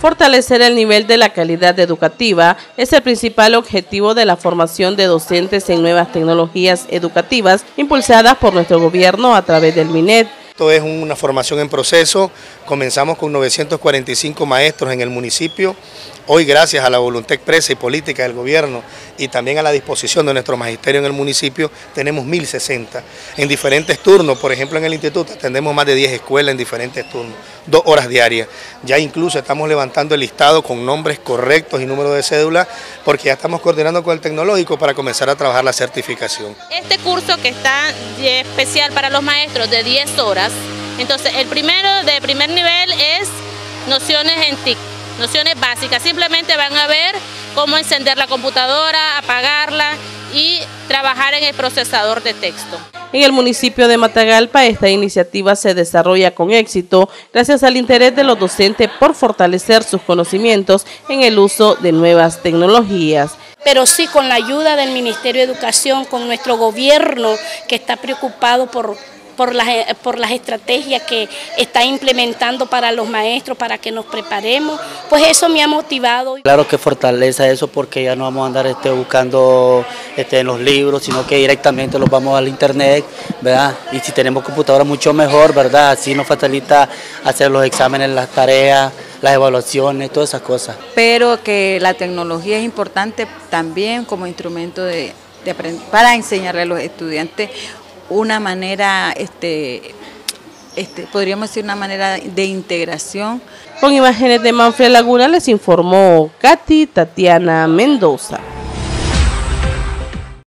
Fortalecer el nivel de la calidad educativa es el principal objetivo de la formación de docentes en nuevas tecnologías educativas impulsadas por nuestro gobierno a través del MINET. Esto es una formación en proceso, comenzamos con 945 maestros en el municipio, hoy gracias a la voluntad expresa y política del gobierno y también a la disposición de nuestro magisterio en el municipio, tenemos 1060 en diferentes turnos, por ejemplo en el instituto tenemos más de 10 escuelas en diferentes turnos, dos horas diarias, ya incluso estamos levantando el listado con nombres correctos y número de cédula, porque ya estamos coordinando con el tecnológico para comenzar a trabajar la certificación. Este curso que está especial para los maestros de 10 horas, entonces, el primero de primer nivel es nociones en TIC, nociones básicas. Simplemente van a ver cómo encender la computadora, apagarla y trabajar en el procesador de texto. En el municipio de Matagalpa esta iniciativa se desarrolla con éxito gracias al interés de los docentes por fortalecer sus conocimientos en el uso de nuevas tecnologías pero sí con la ayuda del Ministerio de Educación, con nuestro gobierno que está preocupado por por las, eh, por las estrategias que está implementando para los maestros, para que nos preparemos, pues eso me ha motivado. Claro que fortalece eso porque ya no vamos a andar este, buscando este, en los libros, sino que directamente los vamos al internet, ¿verdad? Y si tenemos computadora mucho mejor, ¿verdad? Así nos facilita hacer los exámenes, las tareas, las evaluaciones, todas esas cosas. Pero que la tecnología es importante también como instrumento de, de para enseñarle a los estudiantes una manera, este, este, podríamos decir una manera de integración. Con imágenes de Manfred Laguna les informó Katy Tatiana Mendoza.